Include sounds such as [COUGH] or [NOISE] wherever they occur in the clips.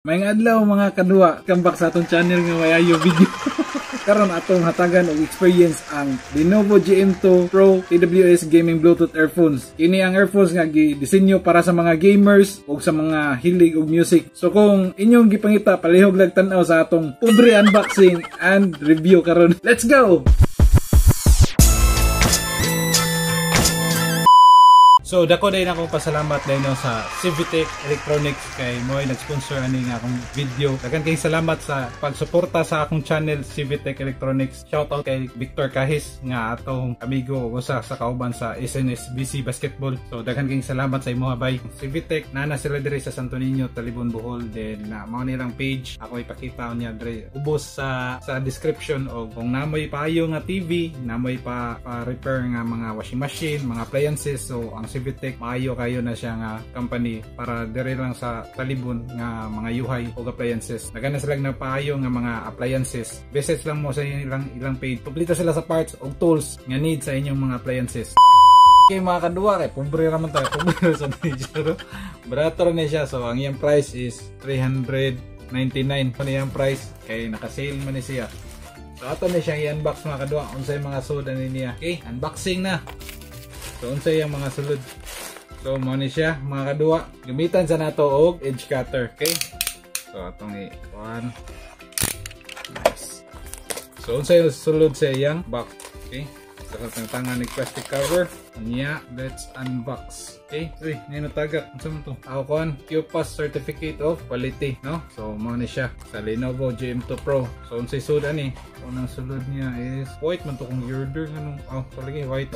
May adlaw mga kadua, kambak sa atong channel nga may ayo video. [LAUGHS] Karon atong hatagan og experience ang Lenovo GM2 Pro TWS Gaming Bluetooth earphones. Kini ang earphones nga gidisenyo para sa mga gamers ug sa mga hilig og music. So kung inyong gipangita palihog lag tan-aw sa atong pobre unboxing and review karon. Let's go. So dako na akong pasalamat dahil no sa Civitec Electronics kay mo ay nag-sponsor ani nga akong video. Dagan kay salamat sa pagsuporta sa akong channel Civitec Electronics. Shout out kay Victor Kahis nga atong amigo usa sa kauban sa SNS BC Basketball. So dagan kay salamat sa imo bay. Civitec nana sila diri sa Santo Niño, Talibon, Bohol. Then na mao nilang page ako ipakita niya diri ubos sa sa description og kung namoy payo nga TV, namoy pa, pa repair nga mga washing machine, mga appliances. So ang Civitec maayo kayo na siya nga company para dire lang sa talibon nga mga yuhay o appliances. Nagana sila na paayo nga mga appliances. Visit lang mo sa ilang ilang page. Kompleto sila sa parts o tools nga need sa inyong mga appliances. Okay mga kadua kay pobre raman tayo. [LAUGHS] Pobre sa medyo barato na siya. So ang iyang price is 399 pa niyang price? Kay naka-sale man ni siya. So ato na siya i-unbox mga kadua unsay mga soda ni niya? Okay unboxing na So unsay ang mga sulod. So mo ni siya mga kadua. Gamitan sa nato og edge cutter, okay? So atong i one. Nice. So unsay sulod sa iyang box, okay? So katong tangan ni plastic cover. Nya, let's unbox. Okay, uy, ngayon tagak. Ano mo to? Ako kuhan, QPass Certificate of Quality, no? So, mo ni siya sa Lenovo GM2 Pro. So, unsay sulod ani? Unang sulod niya is white man to kung girder ganun. Oh, palagi white.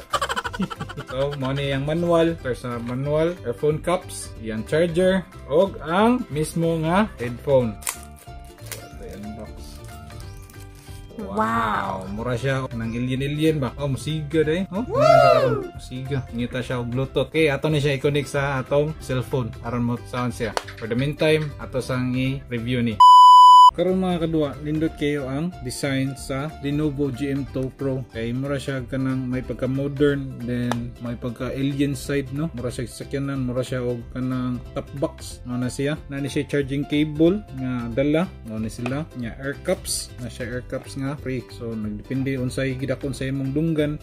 So, mo ni yung manual. There's a manual, earphone cups, yung charger, og ang mismo nga headphone. Box. Wow! Mura siya ng alien-alien ba? Oh, musiga. Oh, ano na siya karon? Musiga. Ngita siya og Bluetooth. Okay, ato na siya i-connect sa atong cellphone. aron mo sound siya. For the meantime, ato sang i-review ni. Karon mga kadua, nindot kayo ang design sa Lenovo GM2 Pro. Kay mura siya kanang may pagka modern then may pagka alien side no. Mura siya sakyanan, mura siya og kanang top box. Ano na siya? Nani siya charging cable nga dala. Ano ni sila? Nya air cups. Na siya air cups nga free. So nagdepende unsay gidakon sa imong dunggan.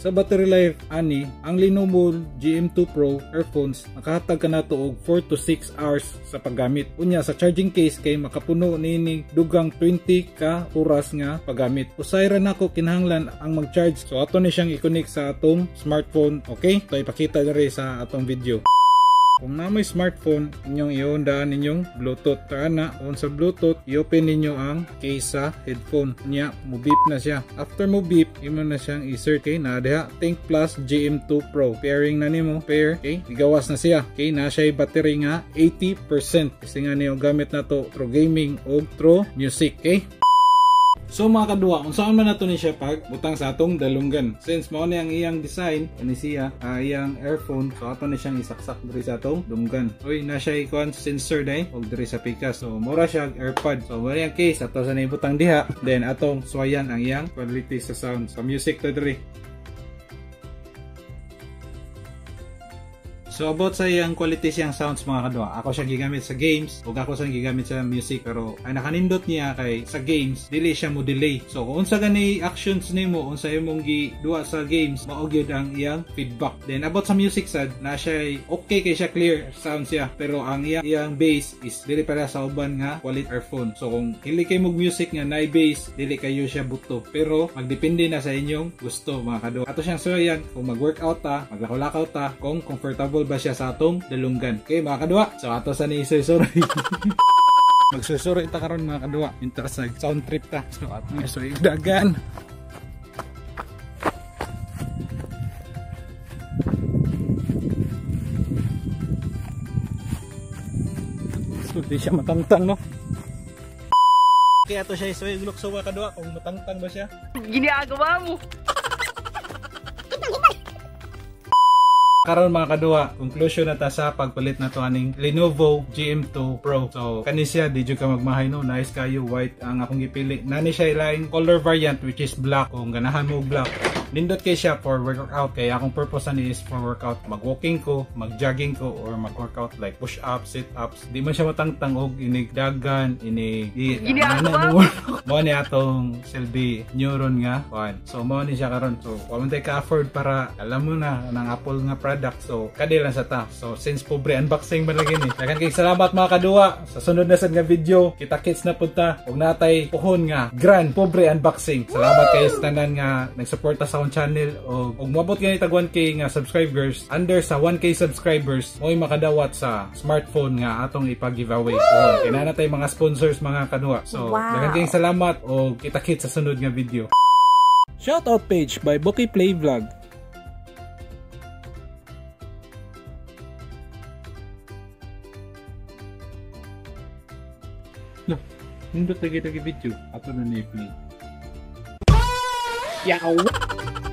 Sa battery life ani, ang Lenovo GM2 Pro earphones nakahatag ka nato og 4 to 6 hours sa paggamit. Unya sa charging case kay makapuno nini dugang 20 ka oras nga paggamit. Usay ra nako kinahanglan ang mag-charge. So ato ni siyang i-connect sa atong smartphone. Okay? So ipakita diri sa atong video. Kung na may smartphone, inyong iundaan ninyong Bluetooth. Taana, on sa Bluetooth, i-open ninyo ang case sa headphone. Nya, mo beep na siya. After mo beep, imo na siyang insert kay na diha Think Plus GM2 Pro. Pairing na nimo, pair, okay? Igawas na siya. Okay, na siya battery nga 80%. Kasi nga niyo gamit na to through gaming o through music, okay? So mga kadua, kung saan man nato ni siya pag butang sa atong dalunggan. Since mao ni ang iyang design, ani siya, uh, iyang earphone, so ato ni siyang isaksak diri sa atong dunggan. Uy, na siya ikuan sensor dai og diri sa pika. So mura siya AirPod. So wala ang case ato sa butang diha. Then atong swayan ang iyang quality sa sound. Sa music to diri. So about sa iyang quality siyang sounds mga kadwa, ako siya gigamit sa games ug ako siya gigamit sa music pero ay nakanindot niya kay sa games dili siya mo delay. So kung unsa gani actions nimo unsa imong giduwa sa games mao gyud ang iyang feedback. Then about sa music sad na siya okay kay siya clear sound siya pero ang iyang iyang bass is dili para sa uban nga quality earphone. So kung hili kay mog music nga na bass dili kayo siya buto pero magdepende na sa inyong gusto mga kadwa. Ato siyang suyan kung mag-workout ta, maglakaw-lakaw ta, kung comfortable ba siya sa atong dalunggan. Okay mga kadwa, so ato sa ni isusuroy. [LAUGHS] Magsusuroy ta karon mga kadwa. Interest nag sound trip ta. So ato nga so dagan. So di siya matangtang no. Kaya to siya isuy gulok sa kadwa kung matangtang ba siya. Ginagawa mo. Karon mga kadua, conclusion na ta sa pagpalit na to aning Lenovo GM2 Pro. So kani siya di ka magmahay no, nice kayo white ang akong gipili. Nani siya ilaing color variant which is black kung ganahan mo black nindot kay siya for workout. Kaya akong purpose ani is for workout. Mag-walking ko mag-jogging ko or mag-workout like push ups sit ups di man siya matangtang og inig dagan inig i ano mo. [LAUGHS] Ni atong silbi neuron nga kuan so mo ni siya karon. So wa man tay ka afford para alam mo na ng Apple nga product. So kadi lang sa ta. So since pobre unboxing man lagi ni. Dagan kay salamat mga kaduwa sa sunod na sad nga video kita kits na punta. Og natay pohon nga grand pobre unboxing. Salamat kayo sa tanan nga nagsuporta sa akong channel. Og og moabot gani tag 1k nga subscribers under sa 1k subscribers mo'y makadawat sa smartphone nga atong ipag-giveaway. Pohon kay na natay mga sponsors mga kaduwa so Wow. dagan kayong salamat og kita kits sa sunod nga video. Shoutout page by Bookie Play Vlog. Loh, nindot lagi lagi video. Ato na ni play. Yaw!